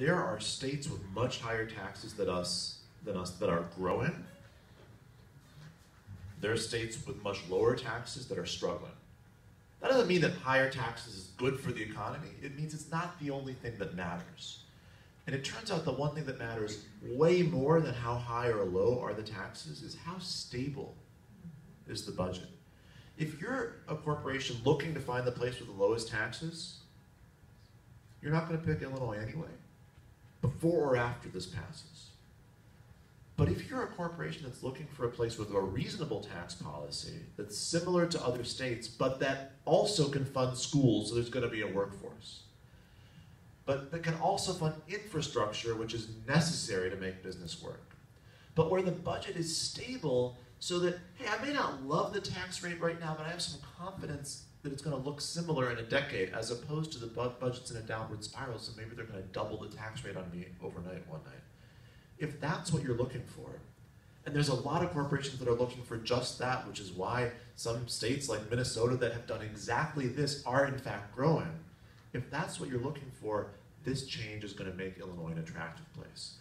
there are states with much higher taxes than us than us that are growing. There are states with much lower taxes that are struggling. That doesn't mean that higher taxes is good for the economy. It means it's not the only thing that matters. And it turns out the one thing that matters way more than how high or low are the taxes is how stable is the budget. If you're a corporation looking to find the place with the lowest taxes, you're not going to pick Illinois anyway, before or after this passes. But if you're a corporation that's looking for a place with a reasonable tax policy that's similar to other states, but that also can fund schools, so there's going to be a workforce, but that can also fund infrastructure, which is necessary to make business work, but where the budget is stable so that, hey, I may not love the tax rate right now, but I have some confidence that it's going to look similar in a decade as opposed to the budget's in a downward spiral, so maybe they're going to double the tax rate on me overnight one night if that's what you're looking for, and there's a lot of corporations that are looking for just that, which is why some states like Minnesota that have done exactly this are in fact growing. If that's what you're looking for, this change is going to make Illinois an attractive place.